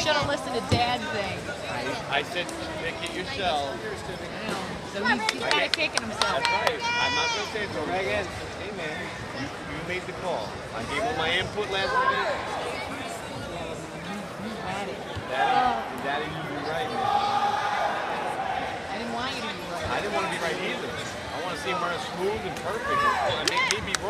should have listened to Dad's thing. I said, pick it yourself. So he's, he's kind of kicking himself. That's right. I'm not going to say it to him. Hey man, you made the call. I gave him my input last minute. Daddy. Daddy, Daddy, you be right, man. I didn't want you to be right. I didn't want to be right either. I want to see him run smooth and perfect. I mean, he'd be wrong.